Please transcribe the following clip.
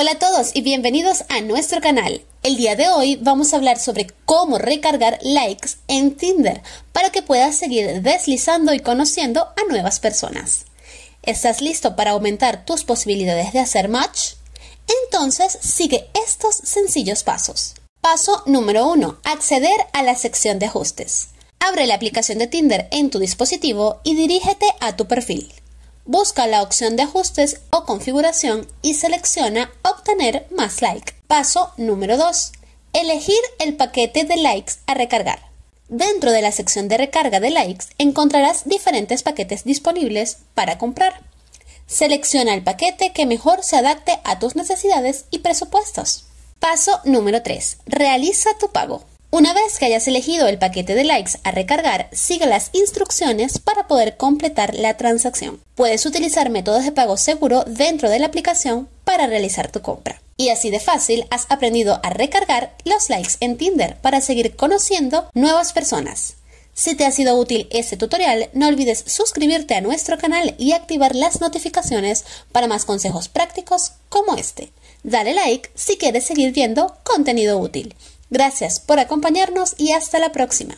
Hola a todos y bienvenidos a nuestro canal. El día de hoy vamos a hablar sobre cómo recargar likes en Tinder para que puedas seguir deslizando y conociendo a nuevas personas. ¿Estás listo para aumentar tus posibilidades de hacer match? Entonces sigue estos sencillos pasos. Paso número 1. Acceder a la sección de ajustes. Abre la aplicación de Tinder en tu dispositivo y dirígete a tu perfil busca la opción de ajustes o configuración y selecciona Obtener más like. Paso número 2. Elegir el paquete de likes a recargar. Dentro de la sección de recarga de likes encontrarás diferentes paquetes disponibles para comprar. Selecciona el paquete que mejor se adapte a tus necesidades y presupuestos. Paso número 3. Realiza tu pago. Una vez que hayas elegido el paquete de likes a recargar, sigue las instrucciones para poder completar la transacción. Puedes utilizar métodos de pago seguro dentro de la aplicación para realizar tu compra. Y así de fácil has aprendido a recargar los likes en Tinder para seguir conociendo nuevas personas. Si te ha sido útil este tutorial, no olvides suscribirte a nuestro canal y activar las notificaciones para más consejos prácticos como este. Dale like si quieres seguir viendo contenido útil. Gracias por acompañarnos y hasta la próxima.